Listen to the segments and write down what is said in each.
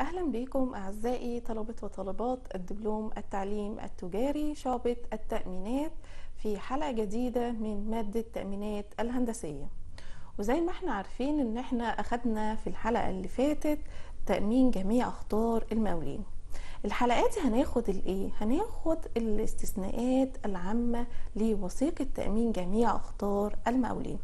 أهلا بكم أعزائي طلبة وطالبات الدبلوم التعليم التجاري شعبة التأمينات في حلقة جديدة من مادة تأمينات الهندسية. وزي ما إحنا عارفين إن إحنا أخدنا في الحلقة اللي فاتت تأمين جميع أخطار المقاولين. الحلقات هناخد الإيه؟ هناخد الاستثناءات العامة لوثيقة تأمين جميع أخطار المقاولين.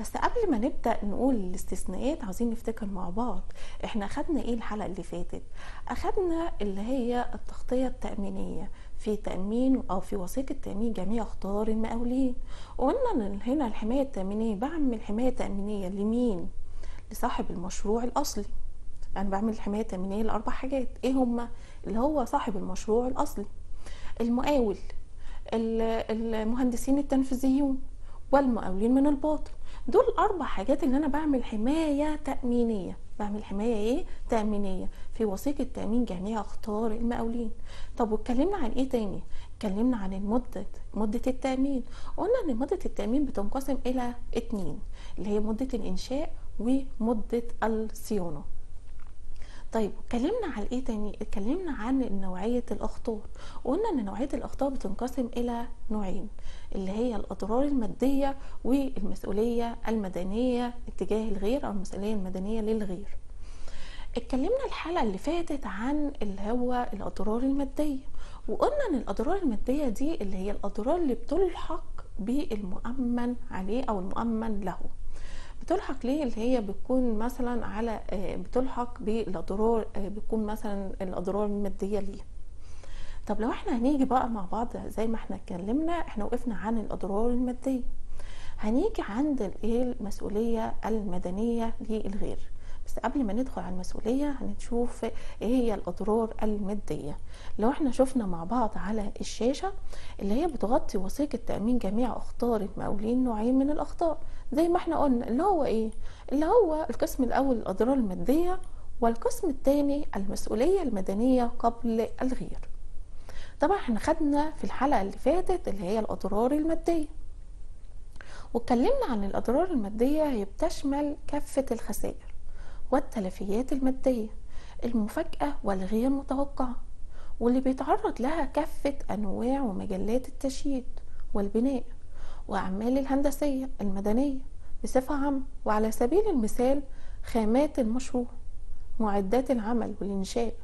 بس قبل ما نبدأ نقول الاستثناءات عاوزين نفتكر مع بعض إحنا أخدنا إيه الحلقة اللي فاتت؟ أخدنا اللي هي التغطية التأمينية في تأمين أو في وثيقة تأمين جميع أخطار المقاولين. وقلنا هنا الحماية التأمينية بعمل حماية تأمينية لمين؟ لصاحب المشروع الأصلي. أنا بعمل الحمايه التامينيه لأربع حاجات. إيه هما؟ اللي هو صاحب المشروع الأصلي. المقاول المهندسين التنفيذيون والمقاولين من الباطل دول أربع حاجات اللي أنا بعمل حماية تأمينية. بعمل حماية إيه؟ تأمينية. في وثيقة تأمين جميع أخطار المقاولين. طب واتكلمنا عن إيه تاني؟ اتكلمنا عن المدة مدة التأمين. قلنا إن مدة التأمين بتنقسم إلى اتنين اللي هي مدة الإنشاء ومدة الصيانة. طيب اتكلمنا عن إيه تاني؟ اتكلمنا عن نوعية الاخطار وقلنا إن نوعية الاخطار بتنقسم إلى نوعين اللي هي الأضرار المادية والمسؤولية المدنية اتجاه الغير أو المسؤولية المدنية للغير. اتكلمنا الحلقة اللي فاتت عن اللي هو الأضرار المادية. وقلنا إن الأضرار المادية دي اللي هي الأضرار اللي بتلحق بالمؤمن عليه أو المؤمن له. بتلحق ليه اللي هي بتكون مثلا على بتلحق بالاضرار بتكون مثلا الاضرار المادية ليه طب لو إحنا هنيجي بقى مع بعض زي ما إحنا اتكلمنا إحنا وقفنا عن الاضرار المادية. هنيجي عند المسؤولية المدنية للغير. بس قبل ما ندخل على المسؤولية هنشوف إيه هي الأضرار المادية. لو إحنا شفنا مع بعض على الشاشة اللي هي بتغطي وثيقة تأمين جميع أخطار المقاولين نوعين من الأخطار زي ما إحنا قلنا اللي هو إيه؟ اللي هو القسم الأول الأضرار المادية والقسم الثاني المسؤولية المدنية قبل الغير. طبعا إحنا خدنا في الحلقة اللي فاتت اللي هي الأضرار المادية. واتكلمنا عن الأضرار المادية هي بتشمل كافة الخسائر. والتلفيات المادية المفاجئة والغير متوقعة واللي بيتعرض لها كافة أنواع ومجالات التشييد والبناء وأعمال الهندسية المدنية بصفة عامة. وعلى سبيل المثال خامات المشروع معدات العمل والإنشاء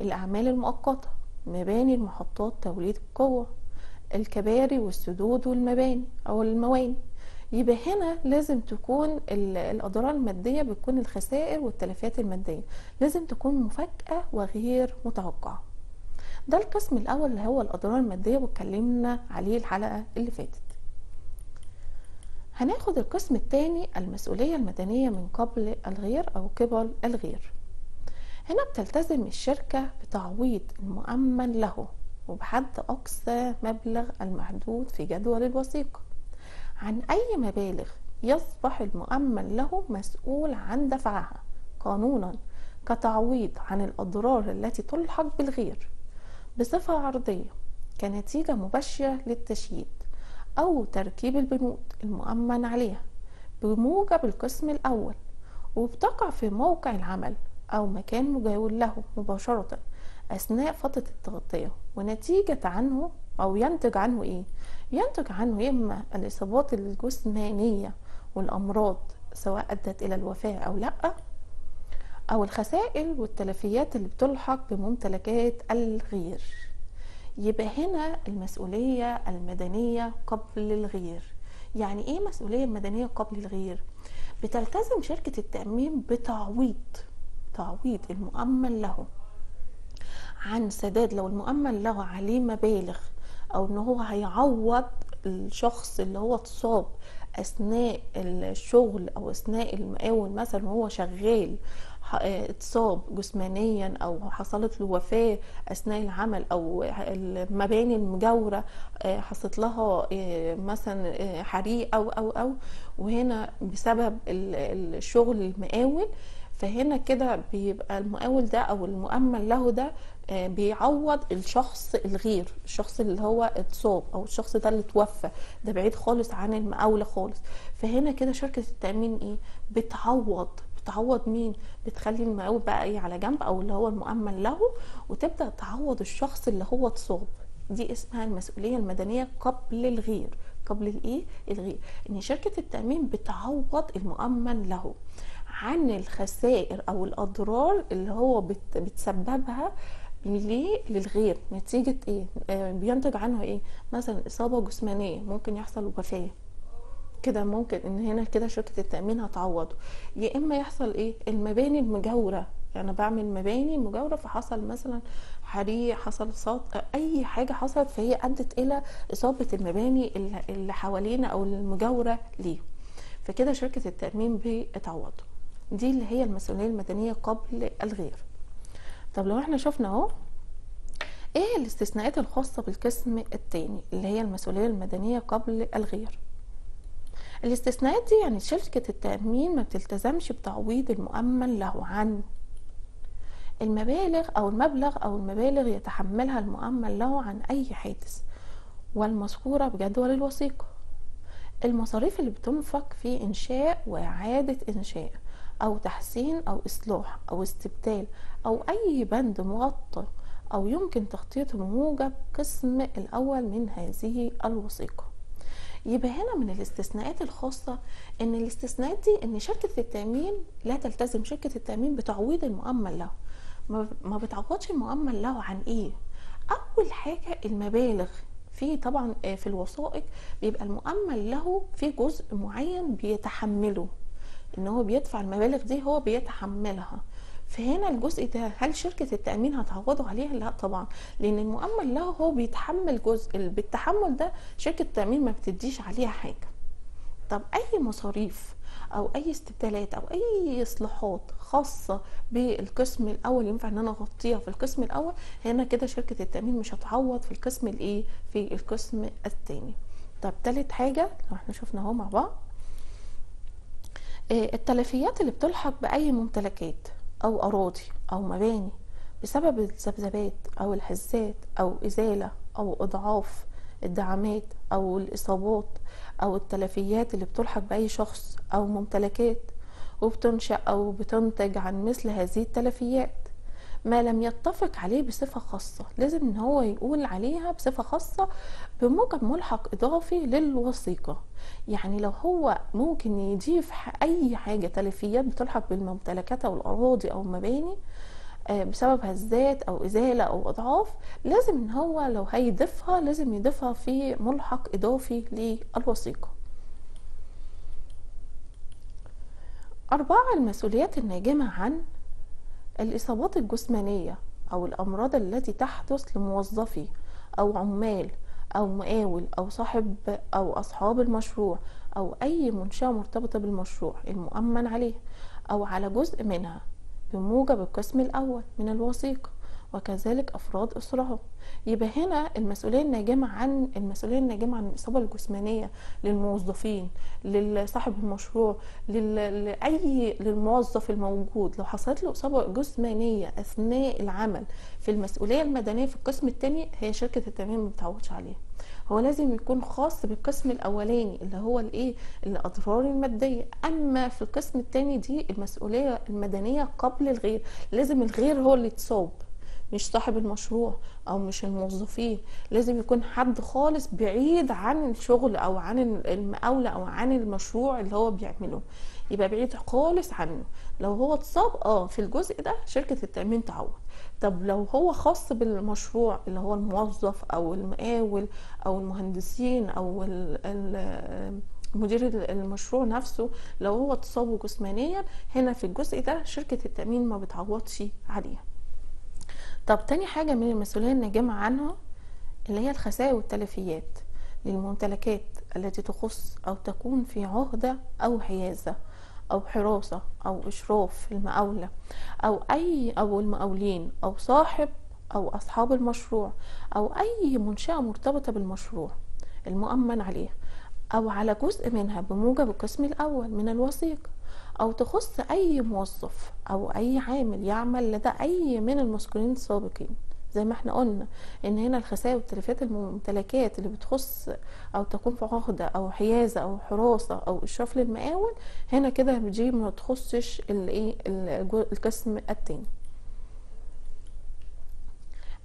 الأعمال المؤقتة مباني المحطات توليد القوة الكباري والسدود والمباني أو المواني. يبقى هنا لازم تكون الأضرار المادية بتكون الخسائر والتلفات المادية. لازم تكون مفاجأة وغير متوقعة. ده القسم الأول اللي هو الأضرار المادية واتكلمنا عليه الحلقة اللي فاتت. هناخد القسم الثاني المسؤولية المدنية من قبل الغير أو قبل الغير. هنا بتلتزم الشركة بتعويض المؤمن له وبحد أقصى مبلغ المحدود في جدول الوثيقة. عن أي مبالغ يصبح المؤمن له مسؤول عن دفعها. قانونا كتعويض عن الأضرار التي تلحق بالغير. بصفة عرضية كنتيجة مباشرة للتشييد أو تركيب البنود المؤمن عليها بموجب القسم الأول وبتقع في موقع العمل أو مكان مجاور له مباشرة أثناء فترة التغطية ونتيجة عنه أو ينتج عنه إيه؟ ينتج عنه إما الإصابات الجسمانية والأمراض سواء أدت إلى الوفاة أو لأ أو الخسائر والتلفيات اللي بتلحق بممتلكات الغير يبقى هنا المسؤولية المدنية قبل الغير يعني إيه مسؤولية مدنية قبل الغير؟ بتلتزم شركة التأمين بتعويض تعويض المؤمن له عن سداد لو المؤمن له عليه مبالغ أو إن هو هيعوض الشخص اللي هو اتصاب أثناء الشغل أو أثناء المقاول مثلا وهو شغال اتصاب جسمانيا أو حصلت له وفاة أثناء العمل أو المباني المجاورة حصلت لها مثلا حريق أو أو أو وهنا بسبب الشغل المقاول فهنا كده بيبقى المقاول ده أو المؤمن له ده بيعوض الشخص الغير الشخص اللي هو اتصاب أو الشخص ده اللي توفى ده بعيد خالص عن المقاولة خالص. فهنا كده شركة التأمين إيه؟ بتعوض. بتعوض مين؟ بتخلي المقاول بقى إيه؟ على جنب أو اللي هو المؤمن له وتبدأ تعوض الشخص اللي هو اتصاب. دي اسمها المسؤولية المدنية قبل الغير. قبل الإيه؟ الغير. إن شركة التأمين بتعوض المؤمن له. عن الخسائر أو الأضرار اللي هو بت بتسببها ليه؟ للغير. نتيجة إيه؟ آه بينتج عنها إيه؟ مثلا إصابة جسمانية ممكن يحصل وفاة. كده ممكن إن هنا كده شركة التأمين هتعوضه. يا إما يحصل إيه؟ المباني المجاورة. يعني بعمل مباني مجاورة فحصل مثلا حريق حصل صوت أي حاجة حصلت فهي أدت إلى إصابة المباني اللي- حوالينا أو المجاورة ليه. فكده شركة التأمين بتعوضه. دي اللي هي المسؤولية المدنية قبل الغير. طب لو إحنا شفنا اهو إيه الاستثناءات الخاصة بالقسم التاني اللي هي المسؤولية المدنية قبل الغير؟ الاستثناءات دي يعني شركة التأمين ما بتلتزمش بتعويض المؤمن له عن المبالغ أو المبلغ أو المبالغ يتحملها المؤمن له عن أي حادث والمذكورة بجدول الوثيقة. المصاريف اللي بتنفق في إنشاء وإعادة إنشاء أو تحسين أو إصلاح أو استبدال أو أي بند مغطى أو يمكن تخطيطه بموجب قسم الأول من هذه الوثيقة. يبقى هنا من الاستثناءات الخاصة إن الاستثناءات دي إن شركة التأمين لا تلتزم شركة التأمين بتعويض المؤمن له. ما- ما بتعوضش المؤمن له عن إيه؟ أول حاجة المبالغ في طبعا آه، في الوثائق بيبقى المؤمن له في جزء معين بيتحمله. إن هو بيدفع المبالغ دي هو بيتحملها. فهنا الجزء ده هل شركة التأمين هتعوضه عليها؟ لا طبعا لأن المؤمن له هو بيتحمل جزء بالتحمل ده شركة التأمين ما بتديش عليها حاجة. طب أي مصاريف أو أي استبدالات أو أي إصلاحات خاصة بالقسم الأول ينفع إن أنا أغطيها في القسم الأول؟ هنا كده شركة التأمين مش هتعوض في القسم الإيه؟ في القسم الثاني طب تالت حاجة لو إحنا شفنا أهو مع بعض. التلفيات اللي بتلحق بأي ممتلكات أو أراضي أو مباني بسبب الذبذبات أو الهزات أو إزالة أو إضعاف الدعامات أو الإصابات أو التلفيات اللي بتلحق بأي شخص أو ممتلكات وبتنشأ أو بتنتج عن مثل هذه التلفيات. ما لم يتفق عليه بصفة خاصة. لازم إن هو يقول عليها بصفة خاصة بموجب ملحق إضافي للوثيقة. يعني لو هو ممكن يضيف أي حاجة تلفيات بتلحق بالممتلكات أو الأراضي أو المباني آه، بسبب هزات أو إزالة أو إضعاف لازم إن هو لو هيضيفها لازم يضيفها في ملحق إضافي للوثيقة. أربعة المسؤوليات الناجمة عن الإصابات الجسمانية أو الأمراض التي تحدث لموظفي أو عمال أو مقاول أو صاحب أو أصحاب المشروع أو أي منشأة مرتبطة بالمشروع المؤمن عليه أو على جزء منها بموجب القسم الأول من الوثيقة. وكذلك أفراد أسرهم يبقى هنا المسؤولية الناجمة عن المسؤولية الناجمة عن الإصابة الجسمانية للموظفين لصاحب المشروع. لأي للموظف الموجود. لو حصلت له إصابة جسمانية أثناء العمل في المسؤولية المدنية في القسم الثاني هي شركة التأمين ما بتعوضش عليه هو لازم يكون خاص بالقسم الأولاني اللي هو الإيه؟ الأضرار المادية. أما في القسم الثاني دي المسؤولية المدنية قبل الغير لازم الغير هو اللي يتصاب. مش صاحب المشروع أو مش الموظفين. لازم يكون حد خالص بعيد عن الشغل أو عن المقاولة أو عن المشروع اللي هو بيعمله. يبقى بعيد خالص عنه. لو هو اتصاب آه في الجزء ده شركة التأمين تعوض. طب لو هو خاص بالمشروع اللي هو الموظف أو المقاول أو المهندسين أو ال مدير المشروع نفسه لو هو اتصابه جسمانيا هنا في الجزء ده شركة التأمين ما بتعوضش عليه طب تاني حاجة من المسؤولية الناجمة عنها اللي هي الخسائر والتلفيات للممتلكات التي تخص أو تكون في عهدة أو حيازة أو حراسة أو إشراف المقاولة أو أي أو المقاولين أو صاحب أو أصحاب المشروع أو أي منشأة مرتبطة بالمشروع المؤمن عليه أو على جزء منها بموجب القسم الأول من الوثيقة. أو تخص أي موظف أو أي عامل يعمل لدى أي من المذكورين السابقين. زي ما إحنا قلنا إن هنا الخسائر والتلفات الممتلكات اللي بتخص أو تكون في عقده أو حيازة أو حراسة أو إشراف للمقاول هنا كده دي ما تخصش الايه القسم التاني.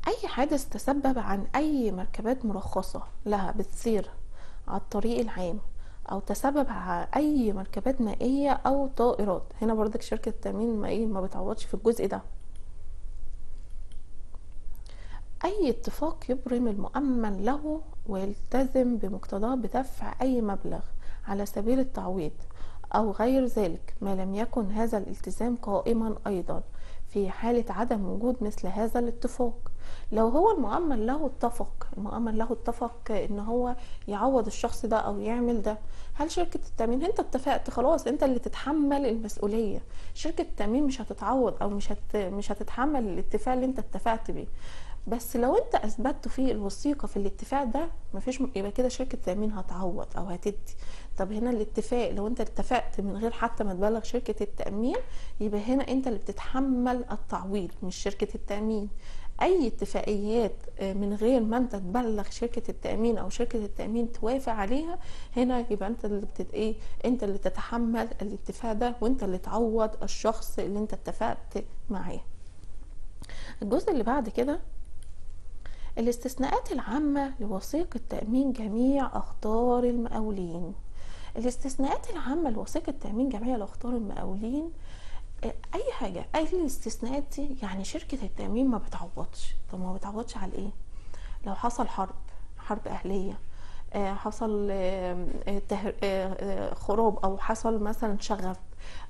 أي حادث تسبب عن أي مركبات مرخصة لها بتسير على الطريق العام. أو تسبب على أي مركبات مائية أو طائرات. هنا برضك شركة التامين ما إيه ما بتعوضش في الجزء ده. أي اتفاق يبرم المؤمن له ويلتزم بمقتضاه بدفع أي مبلغ على سبيل التعويض أو غير ذلك ما لم يكن هذا الالتزام قائما أيضا في حالة عدم وجود مثل هذا الاتفاق. لو هو المؤمن له اتفق المؤمن له اتفق إن هو يعوض الشخص ده أو يعمل ده هل شركة التأمين أنت اتفقت خلاص أنت اللي تتحمل المسؤولية. شركة التأمين مش هتتعوض أو مش هت مش هتتحمل الاتفاق اللي أنت اتفقت بيه. بس لو أنت أثبتت في الوثيقة في الاتفاق ده مفيش يبقى كده شركة التأمين هتعوض أو هتدي. طب هنا الاتفاق لو أنت اتفقت من غير حتى ما تبلغ شركة التأمين يبقى هنا أنت اللي بتتحمل التعويض مش شركة التأمين. أي اتفاقيات آه، من غير ما أنت تبلغ شركة التأمين أو شركة التأمين توافق عليها هنا يبقى أنت اللي بتت إيه أنت اللي تتحمل الاتفاق ده وأنت اللي تعوض الشخص اللي أنت اتفقت معاه. الجزء اللي بعد كده الاستثناءات العامة لوثيقة تأمين جميع أخطار المقاولين. الاستثناءات العامة لوثيقة تأمين جميع الأخطار المقاولين أي حاجة أي الاستثناءات دي يعني شركة التأمين ما بتعوضش طب ما بتعوضش على إيه؟ لو حصل حرب حرب أهلية آه، حصل آه، آه، خراب أو حصل مثلا شغب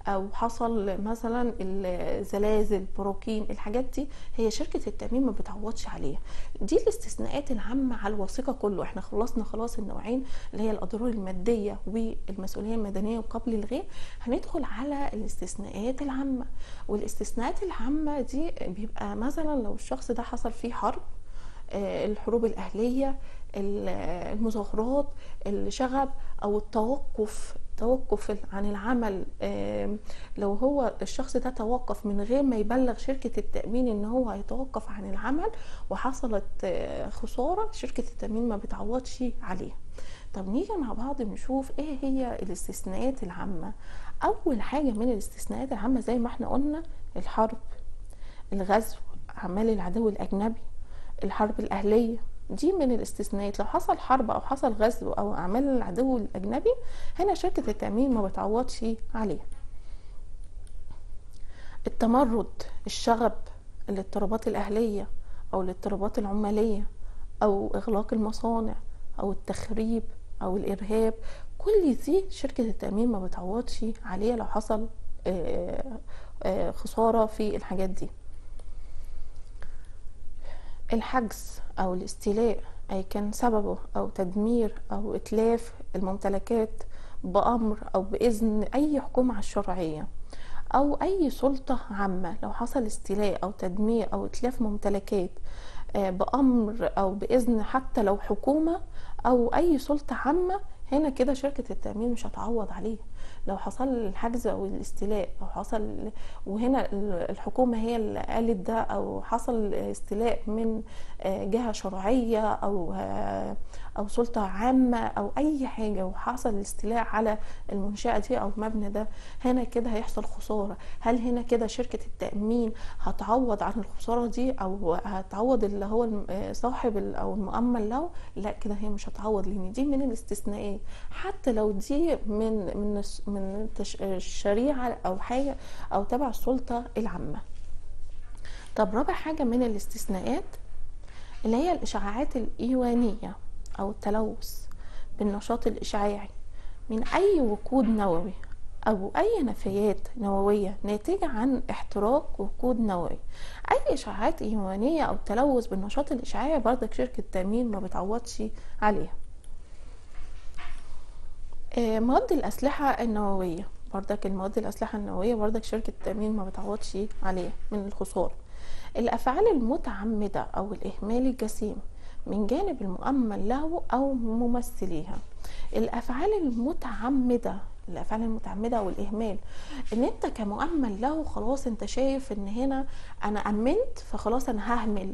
أو حصل مثلا الزلازل براكين الحاجات دي هي شركة التأمين ما بتعوضش عليها. دي الاستثناءات العامة على الوثيقة كله. إحنا خلصنا خلاص النوعين اللي هي الأضرار المادية والمسؤولية المدنية وقبل الغير. هندخل على الاستثناءات العامة. والاستثناءات العامة دي بيبقى مثلا لو الشخص ده حصل فيه حرب الحروب الأهلية المظاهرات الشغب أو التوقف توقف عن العمل لو هو الشخص ده توقف من غير ما يبلغ شركة التأمين إن هو هيتوقف عن العمل وحصلت آه، خسارة شركة التأمين ما بتعوضش عليها طب نيجي مع بعض نشوف إيه هي الاستثناءات العامة. أول حاجة من الاستثناءات العامة زي ما إحنا قلنا الحرب الغزو أعمال العدو الأجنبي الحرب الأهلية. دي من الاستثناءات. لو حصل حرب أو حصل غزو أو أعمال العدو الأجنبي هنا شركة التأمين ما بتعوضش عليه. التمرد الشغب الاضطرابات الأهلية أو الاضطرابات العمالية أو إغلاق المصانع أو التخريب أو الإرهاب كل دي شركة التأمين ما بتعوضش عليها لو حصل آه، آه، خسارة في الحاجات دي. الحجز أو الاستيلاء أي كان سببه أو تدمير أو إتلاف الممتلكات بأمر أو بإذن أي حكومة الشرعية أو أي سلطة عامة لو حصل استيلاء أو تدمير أو إتلاف ممتلكات آه، بأمر أو بإذن حتى لو حكومة أو أي سلطة عامة هنا كده شركة التأمين مش هتعوض عليه لو حصل الحجز أو الاستيلاء أو حصل وهنا الحكومة هي اللي قالت ده أو حصل استيلاء من آه، جهة شرعية أو آه، أو سلطة عامة أو أي حاجة وحصل الاستيلاء على المنشأة دي أو المبنى ده هنا كده هيحصل خسارة. هل هنا كده شركة التأمين هتعوض عن الخسارة دي أو هتعوض اللي هو صاحب أو المؤمن له؟ لا كده هي مش هتعوض لأن دي من الاستثناءات. حتى لو دي من من من الشريعة أو حاجة أو تبع السلطة العامة. طب رابع حاجة من الاستثناءات اللي هي الاشعاعات الإيوانية. أو التلوث بالنشاط الإشعاعي من أي وقود نووي أو أي نفايات نووية ناتجه عن احتراق وقود نووي. أي إشعاعات ايوانيه أو تلوث بالنشاط الإشعاعي برضك شركة تأمين ما بتعوضش عليها. آه، مواد الأسلحة النووية بردك المواد الأسلحة النووية بردك شركة التأمين ما بتعوضش عليها من الخسارة. الأفعال المتعمدة أو الإهمال الجسيم من جانب المؤمن له أو ممثليها. الأفعال المتعمدة الأفعال المتعمدة أو الاهمال إن أنت كمؤمن له خلاص أنت شايف إن هنا أنا آمنت فخلاص أنا ههمل.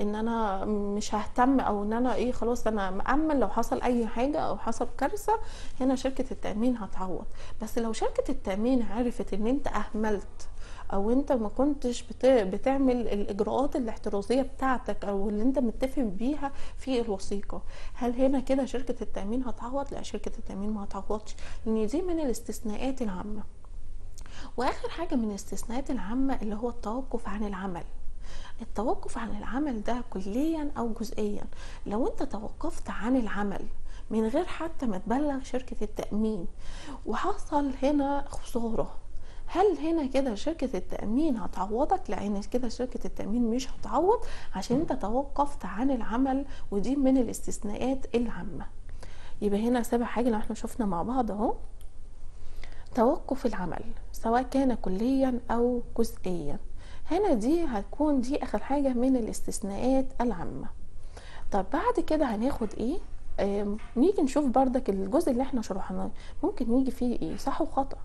إن أنا مش ههتم أو إن أنا إيه خلاص أنا مأمن لو حصل أي حاجة أو حصل كارثة هنا شركة التأمين هتعوض. بس لو شركة التأمين عرفت إن أنت أهملت أو أنت ما كنتش بت- بتعمل الإجراءات الاحترازية بتاعتك أو اللي أنت متفق بيها في الوثيقة. هل هنا كده شركة التأمين هتعوض؟ لا شركة التأمين ما هتعوضش لأن دي من الاستثناءات العامة. وآخر حاجة من الاستثناءات العامة اللي هو التوقف عن العمل. التوقف عن العمل ده كليا أو جزئيا. لو أنت توقفت عن العمل من غير حتى ما تبلغ شركة التأمين وحصل هنا خسارة هل هنا كده شركة التأمين هتعوضك؟ لأن كده شركة التأمين مش هتعوض عشان أنت توقفت عن العمل ودي من الاستثناءات العامة. يبقى هنا سابع حاجة اللي إحنا شفنا مع بعض أهو. توقف العمل سواء كان كليا أو جزئيا. هنا دي هتكون دي آخر حاجة من الاستثناءات العامة. طب بعد كده هناخد إيه؟ نيجي نشوف بردك الجزء اللي إحنا شرحناه. ممكن يجي فيه إيه؟ صح وخطأ.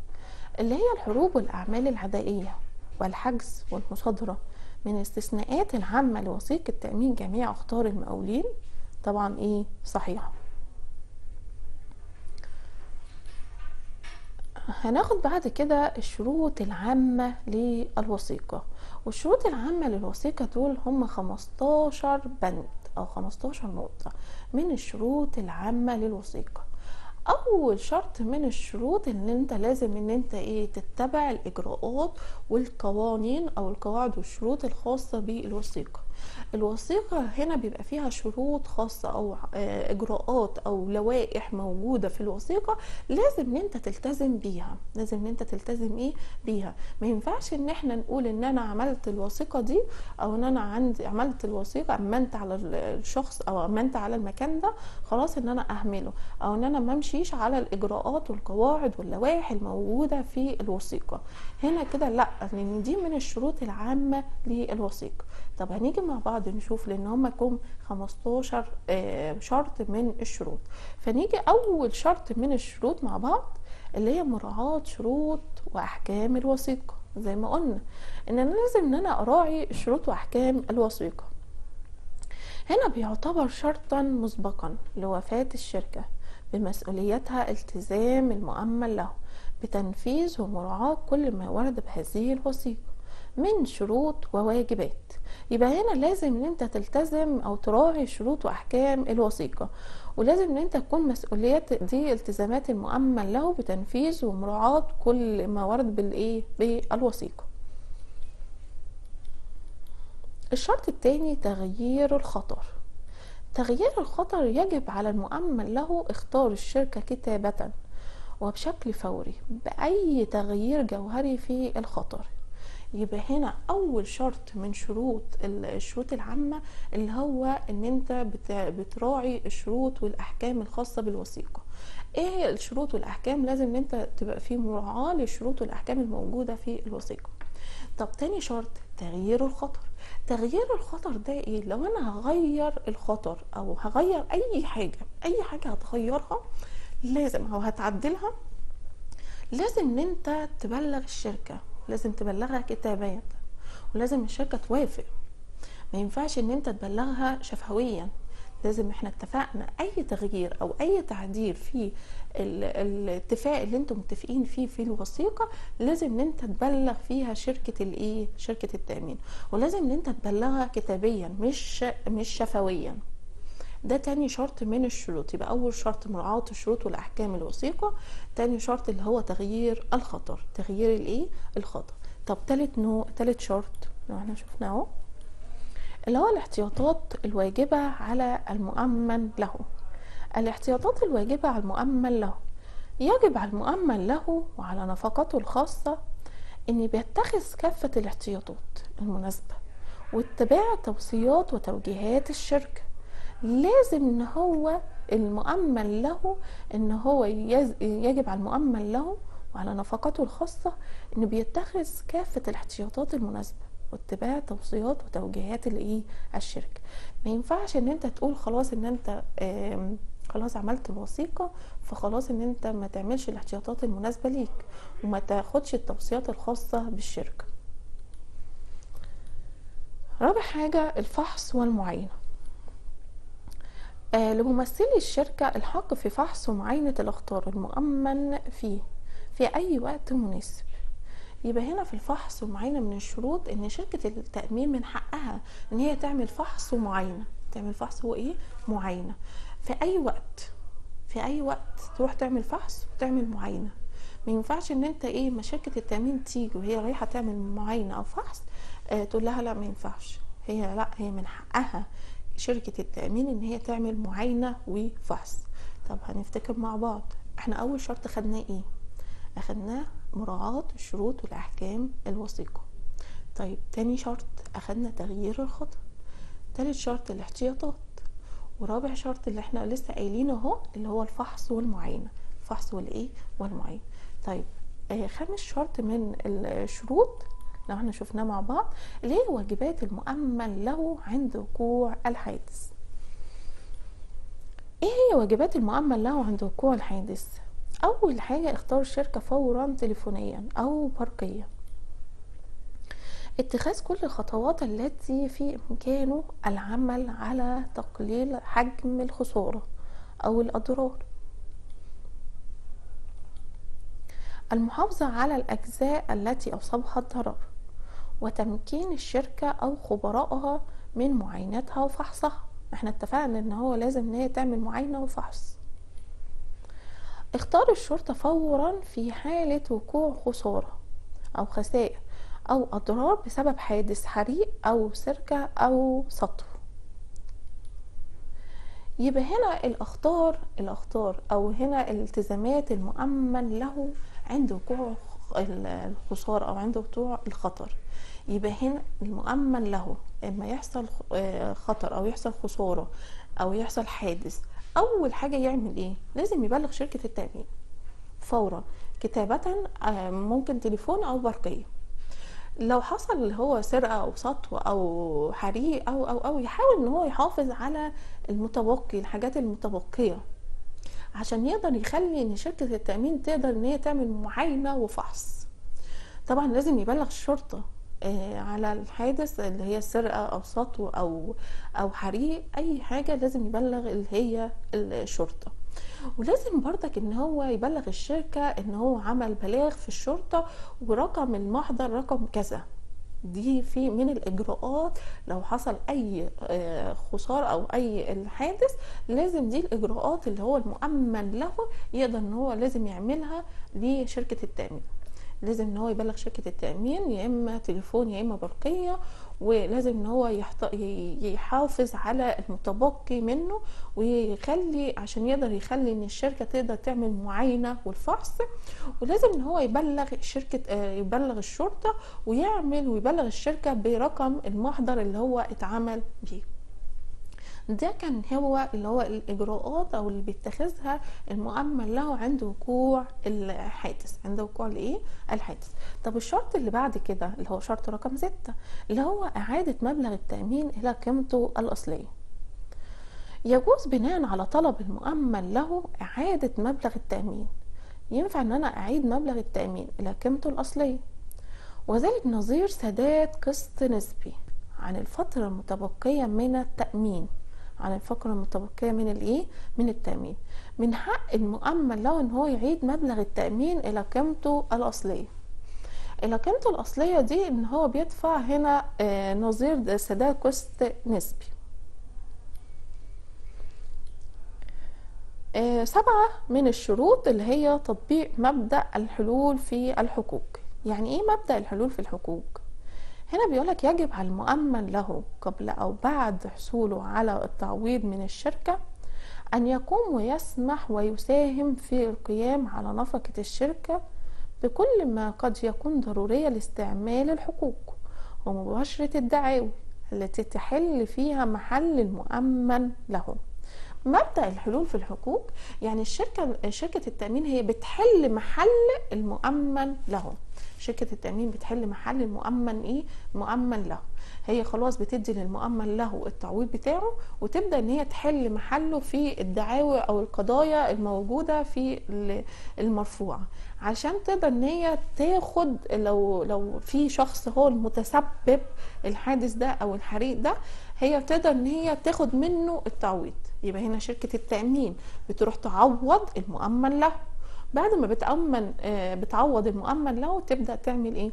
اللي هي الحروب والأعمال العدائية والحجز والمصادرة. من الاستثناءات العامة لوثيقة تأمين جميع أخطار المقاولين طبعا إيه؟ صحيحة. هناخد بعد كده الشروط العامة للوثيقة. والشروط العامة للوثيقة دول هم 15 بند أو 15 نقطة من الشروط العامة للوثيقة. أول شرط من الشروط إن أنت لازم إن أنت إيه تتبع الإجراءات والقوانين أو القواعد والشروط الخاصة بالوثيقة. الوثيقة هنا بيبقى فيها شروط خاصة أو آه، إجراءات أو لوائح موجودة في الوثيقة لازم إن أنت تلتزم بيها. لازم إن أنت تلتزم إيه؟ بيها. ما ينفعش إن إحنا نقول إن أنا عملت الوثيقة دي أو إن أنا عندي عملت الوثيقة أمنت على ال- الشخص أو أمنت على المكان ده خلاص إن أنا أهمله أو إن أنا ما أمشيش على الإجراءات والقواعد واللوائح الموجودة في الوثيقة. هنا كده لأ لأن دي من الشروط العامة للوثيقة. طب هنيجي مع بعض نشوف لأن هم يكون 15 آه، شرط من الشروط. فنيجي أول شرط من الشروط مع بعض اللي هي مراعاة شروط وأحكام الوثيقة. زي ما قلنا إن أنا لازم إن أنا أراعي شروط وأحكام الوثيقة. هنا بيعتبر شرطا مسبقا لوفاة الشركة بمسؤوليتها التزام المؤمن له بتنفيذ ومراعاة كل ما ورد بهذه الوثيقة من شروط وواجبات. يبقى هنا لازم إن أنت تلتزم أو تراعي شروط وأحكام الوثيقة. ولازم إن أنت تكون مسؤوليات دي التزامات المؤمن له بتنفيذ ومراعاة كل ما ورد بالإيه؟ بالوثيقة. الشرط الثاني تغيير الخطر. تغيير الخطر يجب على المؤمن له اختار الشركة كتابة وبشكل فوري بأي تغيير جوهري في الخطر. يبقى هنا أول شرط من شروط ال- الشروط العامة اللي هو إن أنت بت- بتراعي الشروط والأحكام الخاصة بالوثيقة. إيه الشروط والأحكام؟ لازم إن أنت تبقى في مراعاة للشروط والأحكام الموجودة في الوثيقة. طب تاني شرط تغيير الخطر. تغيير الخطر ده إيه؟ لو أنا هغير الخطر أو هغير أي حاجة أي حاجة هتغيرها لازم أو هتعدلها لازم إن أنت تبلغ الشركة. لازم تبلغها كتابيا. ولازم الشركة توافق. ما ينفعش إن أنت تبلغها شفويا. لازم إحنا اتفقنا أي تغيير أو أي تعديل في ال- الاتفاق اللي أنتم متفقين فيه في الوثيقة لازم إن أنت تبلغ فيها شركة الإيه؟ شركة التأمين. ولازم إن أنت تبلغها كتابيا مش مش شفويا. ده تاني شرط من الشروط. يبقى أول شرط مراعاة الشروط والأحكام الوثيقة تاني شرط اللي هو تغيير الخطر. تغيير الإيه؟ الخطر. طب تالت نوع تالت شرط لو إحنا شفنا اهو اللي هو الاحتياطات الواجبة على المؤمن له. الاحتياطات الواجبة على المؤمن له. يجب على المؤمن له وعلى نفقته الخاصة إن بيتخذ كافة الاحتياطات المناسبة واتباع توصيات وتوجيهات الشركة. لازم إن هو المؤمن له إن هو يجب على المؤمن له وعلى نفقته الخاصة إن بيتخذ كافة الاحتياطات المناسبة واتباع توصيات وتوجيهات الايه الشركة ما ينفعش إن أنت تقول خلاص إن أنت خلاص عملت الوثيقة فخلاص إن أنت ما تعملش الاحتياطات المناسبة ليك وما تاخدش التوصيات الخاصة بالشركة رابع حاجة الفحص والمعاينة. آه لممثلي الشركة الحق في فحص ومعاينة الأخطار المؤمن فيه في أي وقت مناسب. يبقى هنا في الفحص والمعاينة من الشروط إن شركة التأمين من حقها إن هي تعمل فحص ومعاينة تعمل فحص وإيه معاينة. في أي وقت في أي وقت تروح تعمل فحص وتعمل معاينة. ما ينفعش إن أنت إيه؟ ما شركة التأمين تيجي وهي رايحة تعمل معاينة أو فحص آه تقول لها لا ما ينفعش. هي لا هي من حقها شركة التأمين إن هي تعمل معاينة وفحص. طب هنفتكر مع بعض. إحنا أول شرط خدناه إيه؟ أخدناه مراعاة الشروط والأحكام الوثيقة. طيب تاني شرط أخدنا تغيير الخطأ تالت شرط الاحتياطات. ورابع شرط اللي إحنا لسه قايلينه أهو اللي هو الفحص والمعاينة. الفحص والإيه؟ والمعاينة. طيب آه خامس شرط من الشروط لو إحنا شفناه مع بعض اللي هي واجبات المؤمن له عند وقوع الحادث. إيه هي واجبات المؤمن له عند وقوع الحادث؟ أول حاجة اختار الشركة فورا تليفونيا أو برقيا اتخاذ كل الخطوات التي في إمكانه العمل على تقليل حجم الخسارة أو الأضرار. المحافظة على الأجزاء التي أصابها الضرر. وتمكين الشركة أو خبرائها من معاينتها وفحصها. إحنا اتفقنا إن هو لازم إن هي تعمل معاينة وفحص. اختار الشرطة فورا في حالة وقوع خسارة أو خسائر أو أضرار بسبب حادث حريق أو سرقة أو سطو. يبقى هنا الأخطار الأخطار أو هنا الالتزامات المؤمن له عند وقوع الخسارة أو عند وقوع الخطر. يبقى هنا المؤمن له اما يحصل خطر أو يحصل خسارة أو يحصل حادث أول حاجة يعمل إيه؟ لازم يبلغ شركة التأمين فورا كتابة ممكن تليفون أو برقية لو حصل اللي هو سرقة أو سطو أو حريق أو أو أو يحاول إن هو يحافظ على المتبقي الحاجات المتبقيه عشان يقدر يخلي إن شركة التأمين تقدر إن هي تعمل معاينة وفحص طبعا لازم يبلغ الشرطة على الحادث اللي هي سرقه أو سطو أو أو حريق أي حاجة لازم يبلغ اللي هي الشرطة. ولازم برضك إن هو يبلغ الشركة إن هو عمل بلاغ في الشرطة ورقم المحضر رقم كذا. دي في من الإجراءات لو حصل أي خسارة أو أي الحادث لازم دي الإجراءات اللي هو المؤمن له يقدر إن هو لازم يعملها لشركة التأمين. لازم إن هو يبلغ شركة التأمين يا إما تليفون يا إما برقيه ولازم إن هو. يحافظ على المتبقي منه ويخلي عشان يقدر يخلي إن الشركة تقدر تعمل معاينة والفحص ولازم إن هو يبلغ شركة يبلغ الشرطة ويعمل ويبلغ الشركة برقم المحضر اللي هو اتعمل بيه ده كان هو اللي هو الإجراءات أو اللي بيتخذها المؤمن له عند وقوع الحادث. عند وقوع الإيه؟ الحادث. طب الشرط اللي بعد كده اللي هو شرط رقم ستة اللي هو إعادة مبلغ التأمين إلى قيمته الأصلية. يجوز بناء على طلب المؤمن له إعادة مبلغ التأمين. ينفع إن أنا أعيد مبلغ التأمين إلى قيمته الأصلية؟ وذلك نظير سداد قسط نسبي عن الفترة المتبقية من التأمين. عن الفقرة المتبقية من الإيه؟ من التأمين. من حق المؤمن له إن هو يعيد مبلغ التأمين إلى قيمته الأصلية. إلى قيمته الأصلية دي إن هو بيدفع هنا آه نظير سداد قسط نسبي. آه سبعة من الشروط اللي هي تطبيق مبدأ الحلول في الحقوق. يعني إيه مبدأ الحلول في الحقوق؟ هنا بيقولك يجب على المؤمن له قبل أو بعد حصوله على التعويض من الشركة أن يقوم ويسمح ويساهم في القيام على نفقة الشركة بكل ما قد يكون ضرورية لاستعمال الحقوق ومباشرة الدعاوي التي تحل فيها محل المؤمن له. مبدأ الحلول في الحقوق يعني الشركة شركة التأمين هي بتحل محل المؤمن له. شركة التأمين بتحل محل المؤمن إيه؟ مؤمن له. هي خلاص بتدي للمؤمن له التعويض بتاعه وتبدأ إن هي تحل محله في الدعاوى أو القضايا الموجودة في المرفوعة. عشان تقدر إن هي تاخد لو لو في شخص هو المتسبب الحادث ده أو الحريق ده هي تقدر إن هي تاخد منه التعويض. يبقى هنا شركة التأمين بتروح تعوض المؤمن له. بعد ما بتأمن آه، بتعوض المؤمن له تبدأ تعمل إيه؟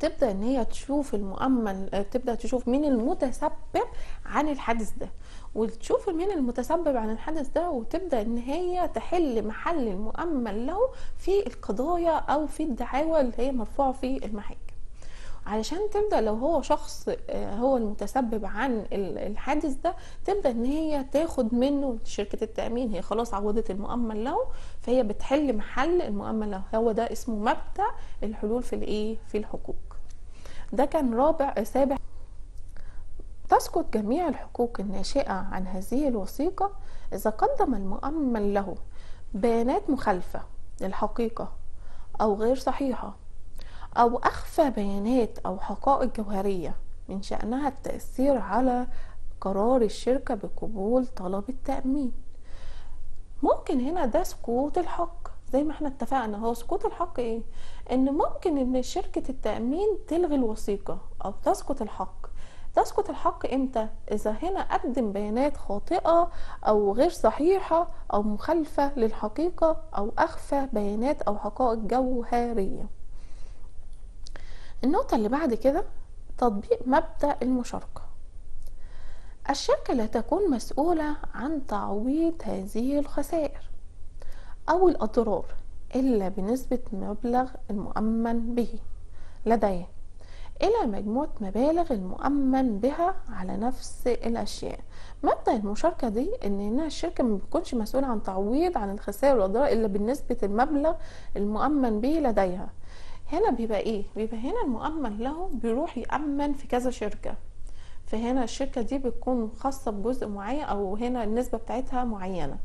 تبدأ إن هي تشوف المؤمن آه، تبدأ تشوف مين المتسبب عن الحادث ده. وتشوف مين المتسبب عن الحدث ده وتبدأ إن هي تحل محل المؤمن له في القضايا أو في الدعاوى اللي هي مرفوعة في المحاكم. علشان تبدأ لو هو شخص آه، هو المتسبب عن الحادث ده تبدأ إن هي تاخد منه شركة التأمين. هي خلاص عوضت المؤمن له فهي بتحل محل المؤمن له. هو ده اسمه مبدأ الحلول في الإيه؟ في الحقوق. ده كان رابع سابع. تسقط جميع الحقوق الناشئة عن هذه الوثيقة إذا قدم المؤمن له. بيانات مخالفة للحقيقة أو غير صحيحة. أو أخفى بيانات أو حقائق جوهرية من شأنها التأثير على قرار الشركة بقبول طلب التأمين. ممكن هنا ده سقوط الحق. زي ما إحنا اتفقنا هو سقوط الحق إيه؟ إن ممكن إن شركة التأمين تلغي الوثيقة أو تسقط الحق. تسقط الحق إمتى؟ إذا هنا قدم بيانات خاطئة أو غير صحيحة أو مخالفة للحقيقة أو أخفى بيانات أو حقائق جوهرية. النقطة اللي بعد كده تطبيق مبدأ المشاركة. الشركة لا تكون مسؤولة عن تعويض هذه الخسائر أو الأضرار إلا بنسبة مبلغ المؤمن به. لديه إلى مجموعة مبالغ المؤمن بها على نفس الأشياء. مبدأ المشاركة دي إن هنا الشركة ما بتكونش مسؤولة عن تعويض عن الخسائر والأضرار إلا بالنسبة المبلغ المؤمن به لديها. هنا بيبقى إيه؟ بيبقى هنا المؤمن له بيروح يأمن في كذا شركة. فهنا الشركة دي بتكون خاصة بجزء معين أو هنا النسبة بتاعتها معينة.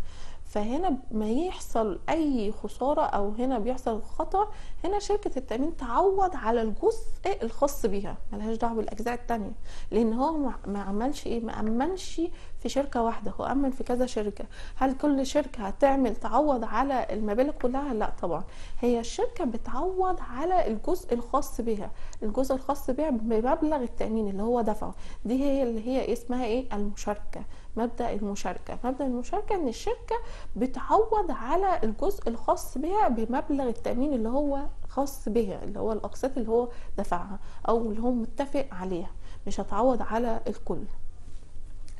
فهنا ما يحصل أي خسارة أو هنا بيحصل خطأ هنا شركة التأمين تعوض على الجزء الخاص بيها ملهاش دعوة بالأجزاء التانية. لأن هو ما عملش إيه؟ ما أمنش في شركة واحدة هو آمن في كذا شركة. هل كل شركة هتعمل تعوض على المبالغ كلها؟ لا طبعا. هي الشركة بتعوض على الجزء الخاص بها الجزء الخاص بها بمبلغ التأمين اللي هو دفعه. دي هي اللي هي اسمها إيه؟ المشاركة مبدأ المشاركة. مبدأ المشاركة إن الشركة بتعوض على الجزء الخاص بها بمبلغ التأمين اللي هو خاص بها اللي هو الأقساط اللي هو دفعها أو اللي هو متفق عليها. مش هتعوض على الكل.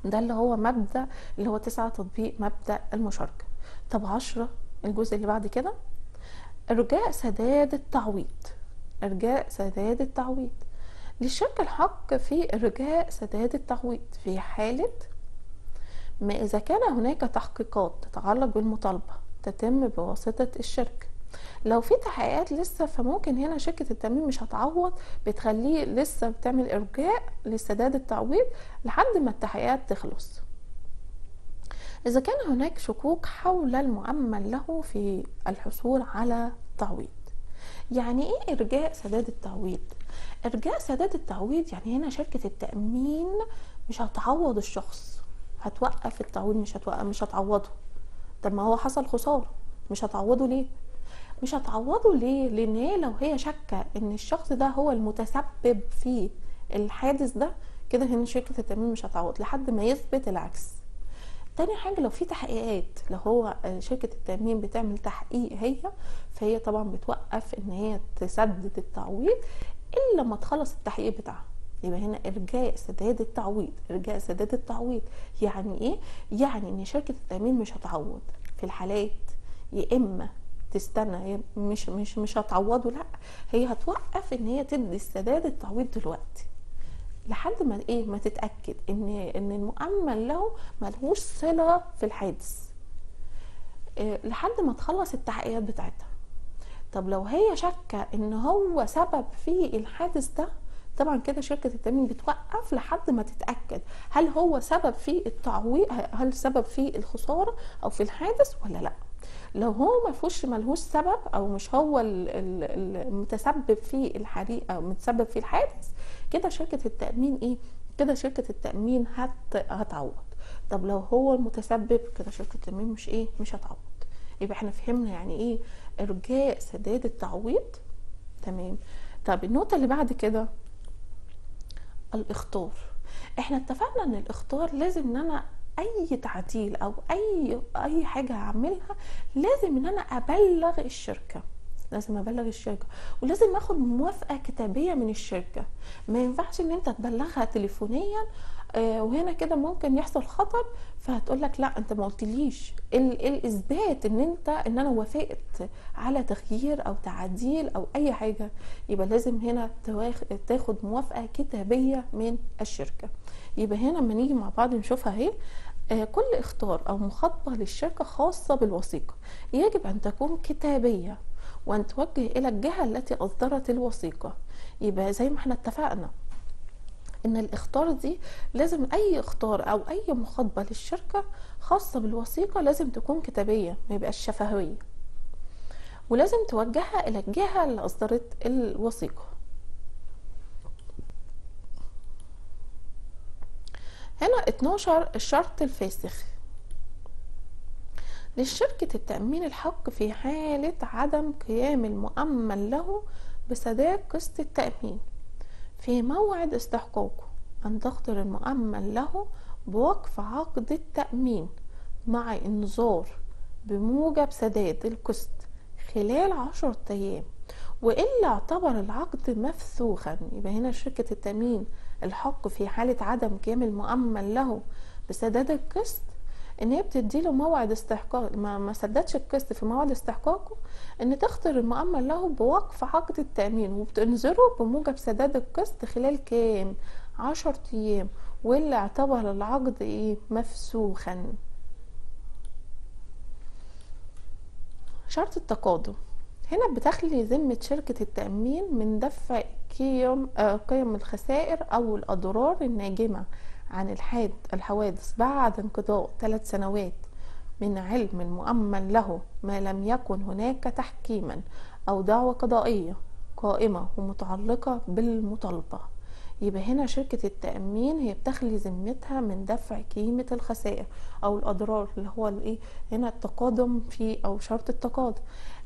ده اللي هو مبدأ اللي هو تسعة تطبيق مبدأ المشاركة. طب عشرة الجزء اللي بعد كده؟ إرجاء سداد التعويض. إرجاء سداد التعويض. للشركة الحق في إرجاء سداد التعويض. في حالة ما إذا كان هناك تحقيقات تتعلق بالمطالبة تتم بواسطة الشركة لو في تحقيقات لسه فممكن هنا شركة التأمين مش هتعوض بتخليه لسه بتعمل إرجاء لسداد التعويض لحد ما التحقيقات تخلص. إذا كان هناك شكوك حول المؤمن له في الحصول على تعويض. يعني إيه إرجاء سداد التعويض؟ إرجاء سداد التعويض يعني هنا شركة التأمين مش هتعوض الشخص. هتوقف التعويض مش هتوقف مش هتعوضه. طب ما هو حصل خسارة مش هتعوضه ليه؟ مش هتعوضه ليه؟ لأن هي لو هي شاكة إن الشخص ده هو المتسبب في الحادث ده كده هنا شركة التأمين مش هتعوض لحد ما يثبت العكس. تاني حاجة لو في تحقيقات لو هو شركة التأمين بتعمل تحقيق هي فهي طبعا بتوقف إن هي تسدد التعويض إلا ما تخلص التحقيق بتاعها. يبقى هنا إرجاء سداد التعويض. إرجاء سداد التعويض. يعني إيه؟ يعني إن شركة التأمين مش هتعوض. في الحالات يا إما تستنى هي مش مش مش هتعوضه لأ هي هتوقف إن هي تدي السداد التعويض دلوقتي لحد ما إيه ما تتأكد إن إن المؤمن له ملهوش صلة في الحادث إيه لحد ما تخلص التحقيقات بتاعتها. طب لو هي شاكة إن هو سبب في الحادث ده طبعا كده شركة التأمين بتوقف لحد ما تتأكد هل هو سبب في التعويض هل سبب في الخسارة أو في الحادث ولا لأ. لو هو ما فيهوش ملهوش سبب أو مش هو ال- ال- المتسبب في الحريق أو متسبب في الحادث كده شركة التأمين إيه؟ كده شركة التأمين هت هتعوض. طب لو هو المتسبب كده شركة التأمين مش إيه؟ مش هتعوض. يبقى إحنا فهمنا يعني إيه؟ إرجاء سداد التعويض. تمام. طب النقطة اللي بعد كده الإخطار. إحنا اتفقنا إن الإخطار لازم إن أنا أي تعديل أو أي أي حاجة هعملها لازم إن أنا أبلغ الشركة لازم أبلغ الشركة ولازم آخد موافقة كتابية من الشركة. ما ينفعش إن أنت تبلغها تليفونيا آه، وهنا كده ممكن يحصل خطر فهتقول لك لا أنت ما قلتليش. ال- الإثبات إن أنت إن أنا وافقت على تغيير أو تعديل أو أي حاجة يبقى لازم هنا تاخد موافقة كتابية من الشركة. يبقى هنا لما نيجي مع بعض نشوفها أهي كل اختار أو مخاطبة للشركة خاصة بالوثيقة يجب أن تكون كتابية وأن توجه إلى الجهة التي أصدرت الوثيقة. يبقى زي ما إحنا اتفقنا إن الاختار دي لازم أي اختار أو أي مخاطبة للشركة خاصة بالوثيقة لازم تكون كتابية ما يبقاش شفهية. ولازم توجهها إلى الجهة اللي أصدرت الوثيقة. هنا 12 الشرط الفاسخ. للشركة التأمين الحق في حالة عدم قيام المؤمن له بسداد قسط التأمين. في موعد استحقاقه أن تخطر المؤمن له بوقف عقد التأمين مع إنذار بموجب سداد القسط خلال عشرة أيام وإلا اعتبر العقد مفسوخا. يبقى هنا شركة التأمين الحق في حالة عدم قيام المؤمن له بسداد القسط إن هي بتديله موعد استحقاق ما, ما سددش القسط في موعد استحقاقه إن تخطر المؤمن له بوقف عقد التأمين وبتنذره بموجب سداد القسط خلال كام؟ عشر أيام واللي اعتبر العقد إيه؟ مفسوخا. شرط التقادم هنا بتخلي ذمة شركة التأمين من دفع قيم آه، قيم الخسائر أو الأضرار الناجمة عن الحاد الحوادث بعد انقضاء ثلاث سنوات من علم المؤمن له ما لم يكن هناك تحكيما أو دعوة قضائية قائمة ومتعلقة بالمطالبة. يبقى هنا شركة التأمين هي بتخلي ذمتها من دفع قيمة الخسائر أو الأضرار اللي هو الإيه؟ هنا التقادم في أو شرط التقادم.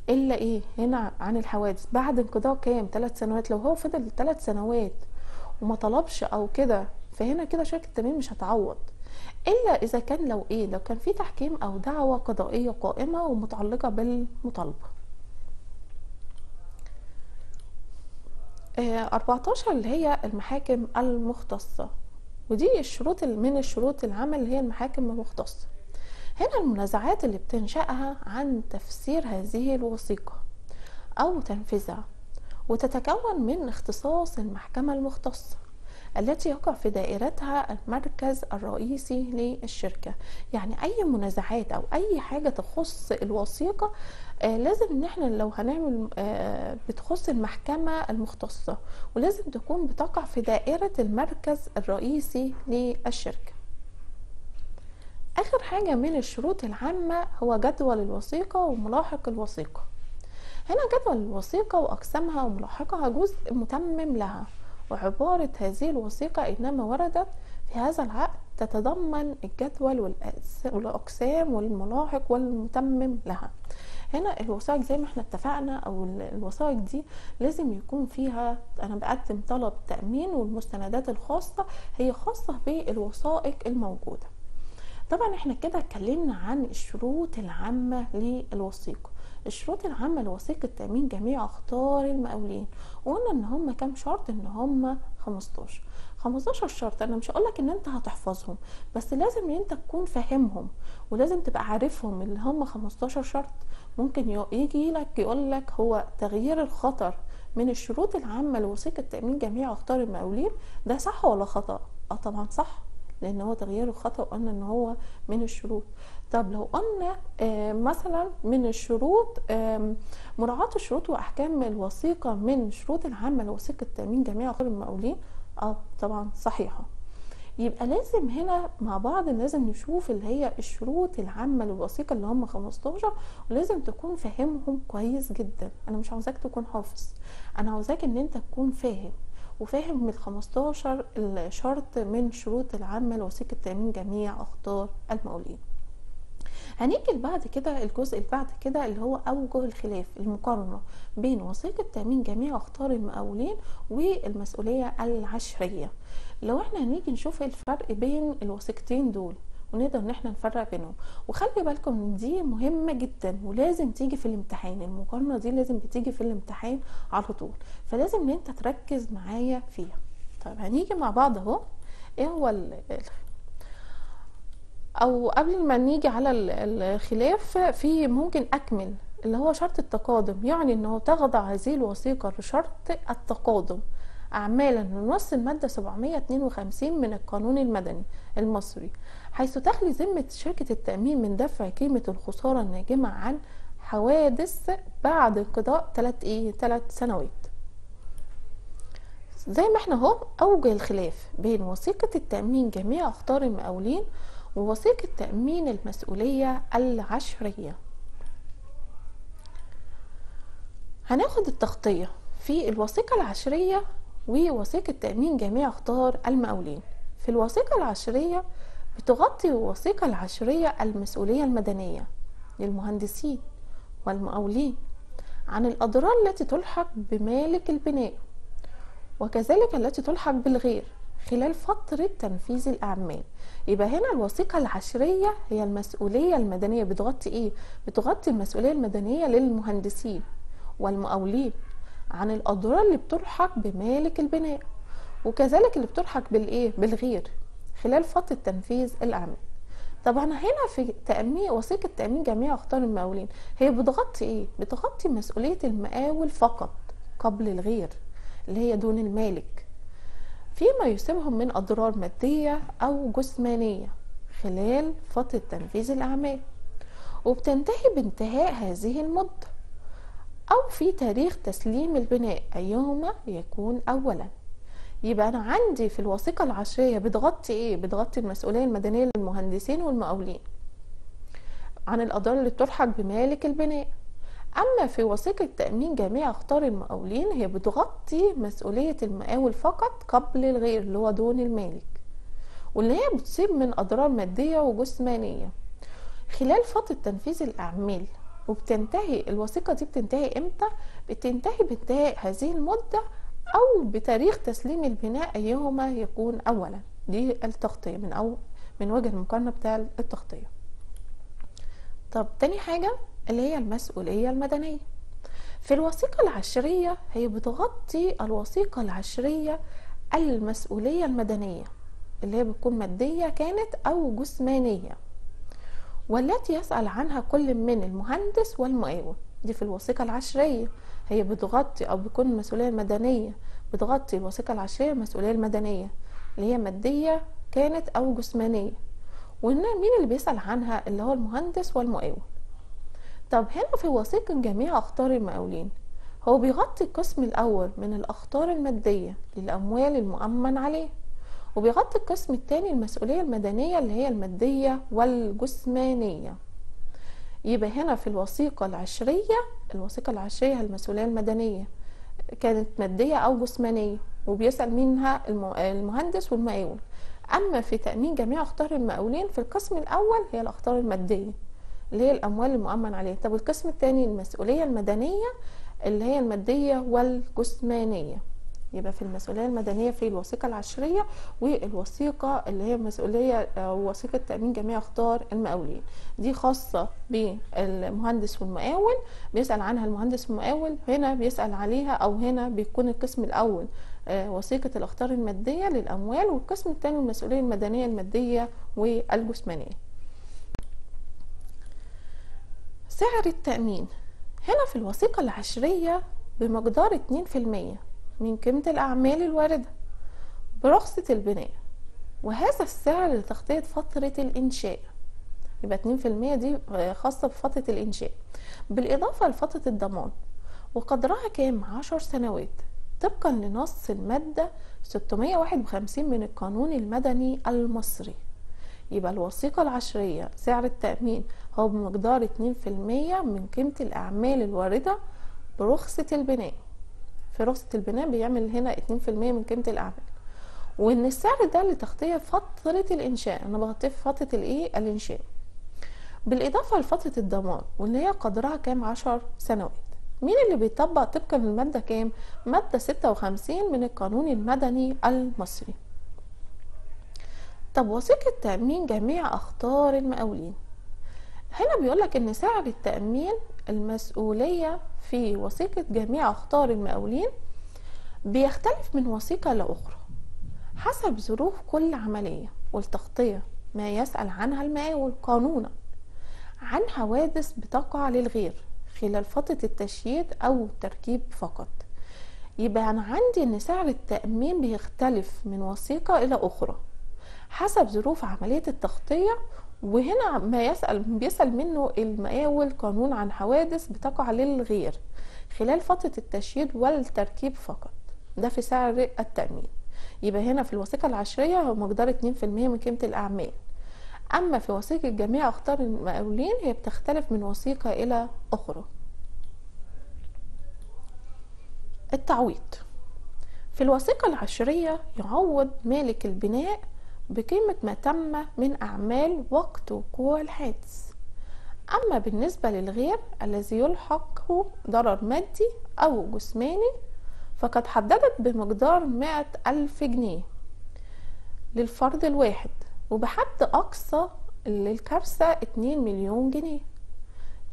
إلا إيه؟ هنا عن الحوادث. بعد انقضاء كام؟ ثلاث سنوات. لو هو فضل ثلاث سنوات وما طلبش أو كده فهنا كده شركة التأمين مش هتعوض. إلا إذا كان لو إيه؟ لو كان في تحكيم أو دعوة قضائية قائمة ومتعلقة بالمطالبة. آه، 14 اللي هي المحاكم المختصة. ودي الشروط من الشروط العمل اللي هي المحاكم المختصة. هنا المنازعات اللي بتنشأها عن تفسير هذه الوثيقة أو تنفيذها وتتكون من اختصاص المحكمة المختصة التي يقع في دائرتها المركز الرئيسي للشركة. يعني أي منازعات أو أي حاجة تخص الوثيقة آه لازم إن إحنا لو هنعمل آه بتخص المحكمة المختصة ولازم تكون بتقع في دائرة المركز الرئيسي للشركة. آخر حاجة من الشروط العامة هو جدول الوثيقة وملاحق الوثيقة. هنا جدول الوثيقة وأقسامها وملاحقها جزء متمم لها وعبارة هذه الوثيقة إنما وردت في هذا العقد تتضمن الجدول والأقسام والملاحق والمتمم لها. هنا الوثائق زي ما إحنا اتفقنا أو الوثائق دي لازم يكون فيها أنا بقدم طلب تأمين والمستندات الخاصة هي خاصة بالوثائق الموجودة. طبعا إحنا كده اتكلمنا عن الشروط العامة للوثيقة. الشروط العامة لوثيقة تأمين جميع أخطار المقاولين. وقلنا إن هم كام شرط؟ إن هم 15 15 شرط أنا مش هقولك إن أنت هتحفظهم بس لازم إن أنت تكون فاهمهم ولازم تبقى عارفهم اللي هم 15 شرط. ممكن يجي لك يقول لك هو تغيير الخطر من الشروط العامة لوثيقة تأمين جميع أخطار المقاولين. ده صح ولا خطأ؟ آه طبعا صح. لأن هو تغيير الخطأ قلنا إن هو من الشروط. طب لو قلنا آه مثلا من الشروط آه مراعاة الشروط وأحكام الوثيقة من الشروط العامة لوثيقة تأمين جميع اخطار المقاولين آه طبعا صحيحة. يبقى لازم هنا مع بعض لازم نشوف اللي هي الشروط العامة للوثيقة اللي هم 15 ولازم تكون فاهمهم كويس جدا. أنا مش عاوزاك تكون حافظ. أنا عاوزاك إن أنت تكون فاهم. وفاهم من 15 الشرط من شروط العامة لوثيقة تأمين جميع أخطار المقاولين. هنيجي بعد كده الجزء اللي بعد كده اللي هو أوجه الخلاف المقارنة بين وثيقة تأمين جميع أخطار المقاولين والمسؤولية العشرية. لو إحنا هنيجي نشوف الفرق بين الوثيقتين دول ونقدر إن إحنا نفرق بينهم. وخلي بالكم دي مهمة جدا ولازم تيجي في الامتحان المقارنة دي لازم بتيجي في الامتحان على طول. فلازم إن أنت تركز معايا فيها. طيب هنيجي مع بعض أهو. إيه هو أو قبل ما نيجي على الخلاف في ممكن أكمل اللي هو شرط التقادم. يعني انه تخضع هذه الوثيقة لشرط التقادم. اعمالا من نص المادة 752 من القانون المدني المصري. حيث تخلي ذمة شركة التأمين من دفع قيمة الخسارة الناجمة عن حوادث بعد انقضاء ثلاث إيه ثلاث سنوات. زي ما إحنا أهو أوجه الخلاف بين وثيقة التأمين جميع أخطار المقاولين ووثيقة تأمين المسؤولية العشرية. هناخد التغطية في الوثيقة العشرية ووثيقة تأمين جميع أخطار المقاولين. في الوثيقة العشرية بتغطي الوثيقة العشرية المسؤولية المدنية للمهندسين والمقاولين عن الأضرار التي تلحق بمالك البناء وكذلك التي تلحق بالغير خلال فترة تنفيذ الأعمال يبقى هنا الوثيقة العشرية هي المسؤولية المدنية بتغطي إيه؟ بتغطي المسؤولية المدنية للمهندسين والمقاولين عن الأضرار اللي بتلحق بمالك البناء وكذلك اللي بتلحق بالإيه؟ بالغير خلال فترة تنفيذ الأعمال. طبعا هنا في تأمين وثيقة تأمين جميع أخطار المقاولين. هي بتغطي إيه؟ بتغطي مسؤولية المقاول فقط قبل الغير اللي هي دون المالك. فيما يصيبهم من أضرار مادية أو جسمانية خلال فترة تنفيذ الأعمال. وبتنتهي بانتهاء هذه المدة أو في تاريخ تسليم البناء أيهما يكون أولا. يبقى أنا عندي في الوثيقة العشرية بتغطي إيه؟ بتغطي المسؤولية المدنية للمهندسين والمقاولين عن الأضرار اللي بتلحق بمالك البناء أما في وثيقة تأمين جميع أخطار المقاولين هي بتغطي مسؤولية المقاول فقط قبل الغير اللي هو دون المالك واللي هي بتصيب من أضرار مادية وجسمانية خلال فترة تنفيذ الأعمال وبتنتهي الوثيقة دي بتنتهي إمتى؟ بتنتهي بانتهاء هذه المدة أو بتاريخ تسليم البناء أيهما يكون أولا. دي التغطية من أو من وجه المقارنة بتاع التغطية. طب تاني حاجة اللي هي المسؤولية المدنية. في الوثيقة العشرية هي بتغطي الوثيقة العشرية المسؤولية المدنية اللي هي بتكون مادية كانت أو جسمانية. والتي يسأل عنها كل من المهندس والمقاول دي في الوثيقة العشرية. هي بتغطي أو بتكون المسؤولية المدنية بتغطي الوثيقة العشرية المسؤولية المدنية اللي هي مادية كانت أو جسمانية. ومين اللي بيسأل عنها؟ اللي هو المهندس والمقاول. طب هنا في وثيقة جميع أخطار المقاولين هو بيغطي القسم الأول من الأخطار المادية للأموال المؤمن عليه وبيغطي القسم الثاني المسؤولية المدنية اللي هي المادية والجسمانية. يبقى هنا في الوثيقة العشرية الوثيقة العشرية المسؤولية المدنية. كانت مادية أو جسمانية وبيسأل منها المهندس والمقاول. أما في تأمين جميع أخطار المقاولين في القسم الأول هي الأخطار المادية اللي هي الأموال المؤمن عليها. طب القسم الثاني المسؤولية المدنية اللي هي المادية والجسمانية. يبقى في المسؤولية المدنية في الوثيقة العشرية والوثيقة اللي هي مسؤولية وثيقة تأمين جميع أخطار المقاولين. دي خاصة بالمهندس والمقاول بيسأل عنها المهندس والمقاول هنا بيسأل عليها أو هنا بيكون القسم الأول آه، وثيقة الأخطار المادية للأموال والقسم الثاني المسؤولية المدنية المادية والجسمانية. سعر التأمين. هنا في الوثيقة العشرية بمقدار 2% من قيمة الأعمال الواردة برخصة البناء وهذا السعر لتغطية فترة الإنشاء. يبقى 2% دي خاصة بفترة الإنشاء. بالإضافة لفترة الضمان وقدرها كام؟ عشر سنوات طبقا لنص المادة 651 من القانون المدني المصري. يبقى الوثيقة العشرية سعر التأمين هو بمقدار 2% من قيمة الأعمال الواردة برخصة البناء. في رخصة البناء بيعمل هنا 2% من قيمة الأعمال. وإن السعر ده لتغطية فترة الإنشاء أنا بغطيه في فترة الإيه؟ الإنشاء. بالإضافة لفترة الضمان واللي هي قدرها كام؟ عشر سنوات. مين اللي بيطبق طبقا للمادة كام؟ مادة 56 من القانون المدني المصري. طب وثيقة تأمين جميع أخطار المقاولين. هنا بيقولك إن سعر التأمين المسؤولية في وثيقة جميع أخطار المقاولين بيختلف من وثيقة لأخرى حسب ظروف كل عملية والتغطية ما يسأل عنها المقاول قانونا عن حوادث بتقع للغير خلال فترة التشييد أو التركيب فقط. يبقى أنا عندي إن سعر التأمين بيختلف من وثيقة إلى أخرى حسب ظروف عملية التغطية وهنا ما يسأل بيسأل منه المقاول قانون عن حوادث بتقع للغير خلال فترة التشييد والتركيب فقط. ده في سعر التأمين. يبقى هنا في الوثيقة العشرية هو مقدار 2% من قيمة الأعمال. أما في وثيقة جميع أخطار المقاولين هي بتختلف من وثيقة إلى أخرى. التعويض. في الوثيقة العشرية يعوض مالك البناء بقيمة ما تم من أعمال وقت وقوع الحادث. أما بالنسبة للغير الذي يلحقه ضرر مادي أو جسماني فقد حددت بمقدار مائة ألف جنيه للفرد الواحد وبحد أقصى للكارثة 2 مليون جنيه.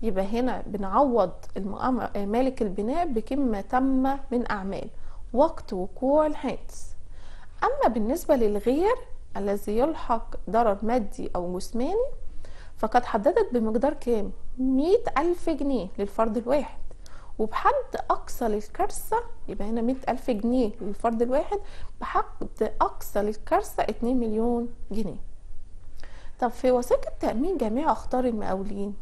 يبقى هنا بنعوض مالك البناء بكم تم من أعمال وقت وقوع الحادث. أما بالنسبة للغير الذي يلحق ضرر مادي أو جسماني فقد حددت بمقدار كام؟ مية ألف جنيه للفرد الواحد. وبحد أقصى للكارثة يبقى هنا مية ألف جنيه للفرد الواحد بحد أقصى للكارثة اتنين مليون جنيه. طب في وثيقة تأمين جميع أخطار المقاولين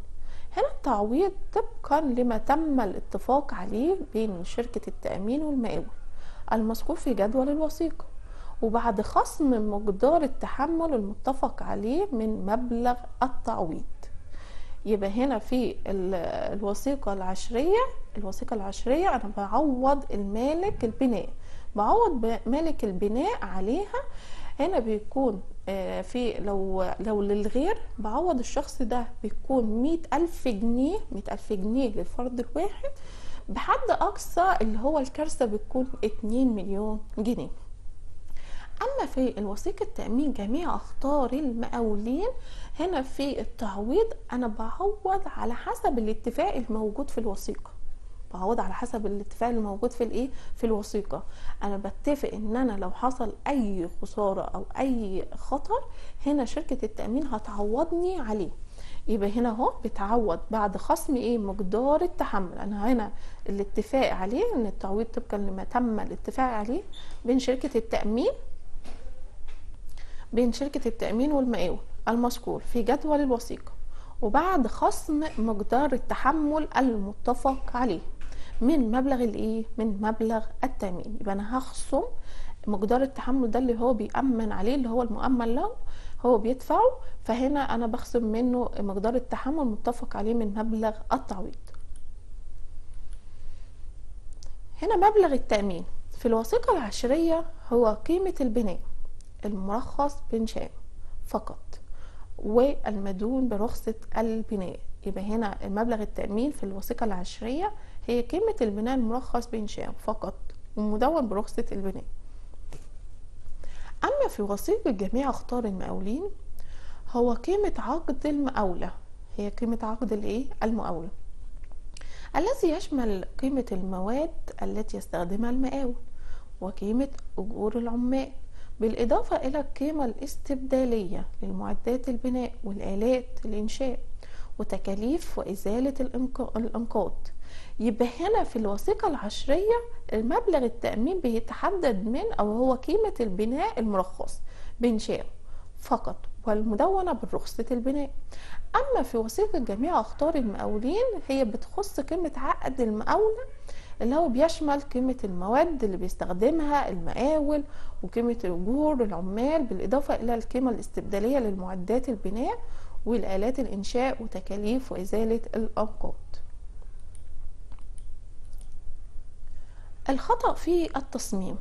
هنا التعويض طبقا لما تم الاتفاق عليه بين شركة التأمين والمقاول المذكور في جدول الوثيقة. وبعد خصم مقدار التحمل المتفق عليه من مبلغ التعويض. يبقى هنا في الوثيقة العشرية. الوثيقة العشرية أنا بعوض المالك البناء. بعوض مالك البناء عليها. هنا بيكون آه، في لو لو للغير بعوض الشخص ده بيكون مية ألف جنيه مية ألف جنيه للفرد الواحد. بحد أقصى اللي هو الكارثة بتكون اتنين مليون جنيه. أما في الوثيقة تأمين جميع أخطار المقاولين هنا في التعويض أنا بعوض على حسب الاتفاق الموجود في الوثيقة. بعوض على حسب الاتفاق الموجود في الإيه؟ في الوثيقة. أنا بتفق إن أنا لو حصل أي خسارة أو أي خطر هنا شركة التأمين هتعوضني عليه. يبقى هنا أهو بتعوض بعد خصم إيه؟ مقدار التحمل. أنا هنا الاتفاق عليه إن التعويض طبقا لما تم الاتفاق عليه بين شركة التأمين بين شركة التأمين والمقاول المذكور في جدول الوثيقة وبعد خصم مقدار التحمل المتفق عليه من مبلغ الايه من مبلغ التأمين. يبقى أنا هخصم مقدار التحمل ده اللي هو بيأمن عليه اللي هو المؤمن له هو بيدفعه فهنا أنا بخصم منه مقدار التحمل متفق عليه من مبلغ التعويض. هنا مبلغ التأمين في الوثيقة العشرية هو قيمة البناء. المرخص بإنشاء فقط والمدون برخصة البناء. يبقى هنا مبلغ التأمين في الوثيقة العشرية هي قيمة البناء المرخص بإنشاء فقط ومدون برخصة البناء. أما في وثيقة جميع أخطار المقاولين هو قيمة عقد المقاولة. هي قيمة عقد الإيه؟ المقاولة. الذي يشمل قيمة المواد التي يستخدمها المقاول وقيمة أجور العمال. بالإضافة إلى القيمة الاستبدالية للمعدات البناء والآلات الإنشاء وتكاليف وإزالة الأنقاض يبقى هنا في الوثيقة العشرية المبلغ التأمين بيتحدد من أو هو قيمة البناء المرخص بإنشاء فقط والمدونة برخصة البناء. أما في وثيقة جميع أخطار المقاولين هي بتخص قيمة عقد المقاولة اللي هو بيشمل قيمة المواد اللي بيستخدمها المقاول وقيمة أجور العمال بالإضافة إلى القيمة الاستبدالية للمعدات البناء والآلات الإنشاء وتكاليف وإزالة الأنقاض. الخطأ في التصميم.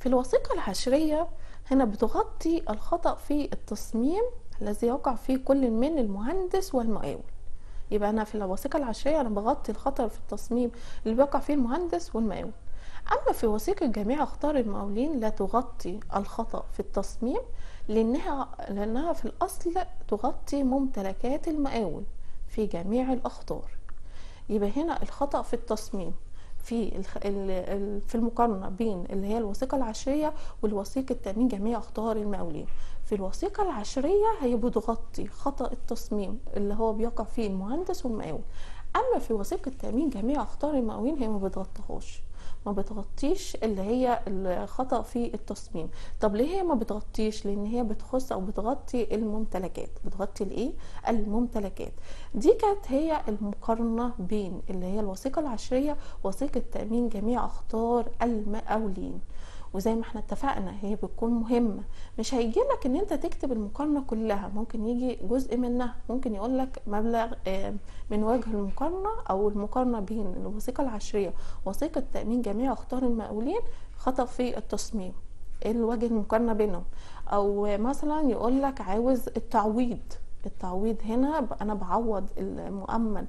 في الوثيقة الحشرية هنا بتغطي الخطأ في التصميم الذي يقع فيه كل من المهندس والمقاول. يبقى أنا في الوثيقة العشرية أنا بغطي الخطر في التصميم اللي بيقع فيه المهندس والمقاول. أما في وثيقة جميع اخطار المقاولين لا تغطي الخطأ في التصميم لانها لأنها في الأصل تغطي ممتلكات المقاول في جميع الأخطار. يبقى هنا الخطأ في التصميم في في المقارنة بين اللي هي الوثيقة العشرية والوثيقة تامين جميع أخطار المقاولين. في الوثيقة العشرية هي بتغطي خطأ التصميم اللي هو بيقع فيه المهندس والمقاول. أما في وثيقة تامين جميع أخطار المقاولين هي ما بتغطيهاش. ما بتغطيش اللي هي الخطأ في التصميم. طب ليه هي ما بتغطيش؟ لأن هي بتخص أو بتغطي الممتلكات. بتغطي الإيه؟ الممتلكات. دي كانت هي المقارنة بين اللي هي الوثيقة العشرية وثيقه تامين جميع أخطار المقاولين. وزي ما إحنا اتفقنا هي بتكون مهمة. مش هيجي لك ان انت تكتب المقارنة كلها. ممكن يجي جزء منها. ممكن يقول لك مبلغ من وجه المقارنة أو المقارنة بين الوثيقة العشرية وثيقة تأمين جميع أخطار المقاولين خطأ في التصميم. إيه الوجه المقارنة بينهم؟ أو مثلا يقول لك عاوز التعويض. التعويض هنا أنا بعوض المؤمن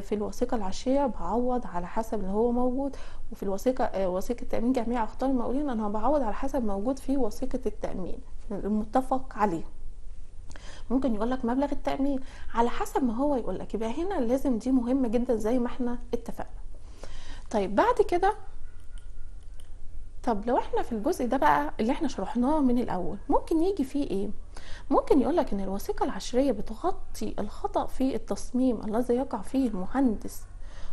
في الوثيقة العشية بعوض على حسب اللي هو موجود وفي الوثيقة وثيقة تأمين جميع اخطار المقاولين أنا بعوض على حسب موجود في وثيقة التأمين المتفق عليه. ممكن يقول لك مبلغ التأمين على حسب ما هو يقول لك يبقى هنا لازم دي مهمة جدا زي ما إحنا اتفقنا. طيب بعد كده طب لو إحنا في الجزء ده بقى اللي إحنا شرحناه من الأول ممكن يجي فيه إيه؟ ممكن يقولك إن الوثيقة العشرية بتغطي الخطأ في التصميم الذي يقع فيه المهندس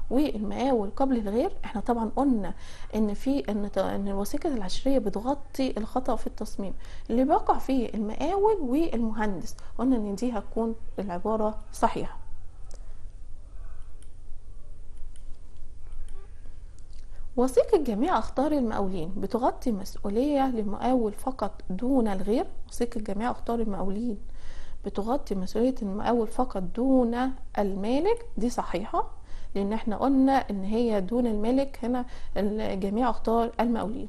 والمقاول قبل الغير. إحنا طبعا قلنا إن في إن إن الوثيقة العشرية بتغطي الخطأ في التصميم. اللي بيقع فيه المقاول والمهندس قلنا إن دي هتكون العبارة صحيحة. وثيقة جميع أخطار المقاولين بتغطي مسؤولية للمقاول فقط دون الغير وثيقة جميع أخطار المقاولين بتغطي مسؤولية المقاول فقط دون المالك. دي صحيحة لأن إحنا قلنا إن هي دون المالك هنا جميع أخطار المقاولين.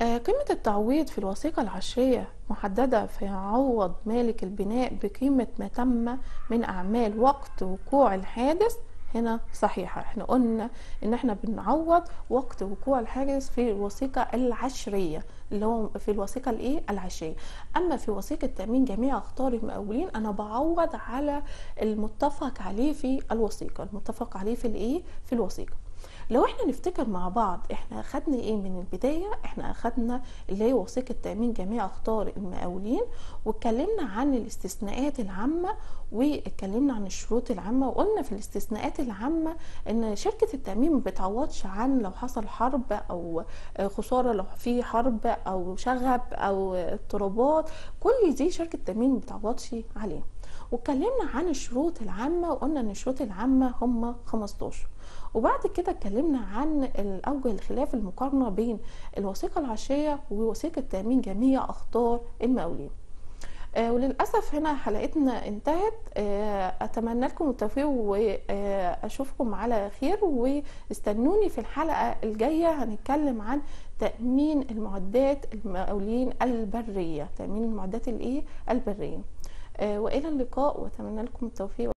قيمة التعويض في الوثيقة العشرية محددة فيعوض مالك البناء بقيمة ما تم من أعمال وقت وقوع الحادث. هنا صحيحة. إحنا قلنا إن إحنا بنعوض وقت وقوع الحادث في الوثيقة العشرية اللي هو في الوثيقة الإيه؟ العشرية. أما في وثيقة تأمين جميع أخطار المقاولين أنا بعوض على المتفق عليه في الوثيقة. المتفق عليه في الإيه؟ في الوثيقة. لو إحنا نفتكر مع بعض إحنا أخدنا إيه من البداية إحنا أخدنا اللي هي وثيقة تأمين جميع أخطار المقاولين واتكلمنا عن الاستثناءات العامة واتكلمنا عن الشروط العامة وقلنا في الاستثناءات العامة إن شركة التأمين ما بتعوضش عن لو حصل حرب أو خسارة لو في حرب أو شغب أو اضطرابات كل دي شركة التأمين ما بتعوضش عليه واتكلمنا عن الشروط العامة وقلنا إن الشروط العامة هم 15 وبعد كده اتكلمنا عن الاوجه الخلاف المقارنة بين الوثيقة العشريه ووثيقة تأمين جميع أخطار المقاولين. آه وللأسف هنا حلقتنا انتهت. آه أتمنى لكم التوفيق واشوفكم على خير. واستنوني في الحلقة الجاية هنتكلم عن تأمين المعدات المقاولين البرية. تأمين المعدات الإيه؟ البرية. آه وإلى اللقاء. وأتمنى لكم التوفيق.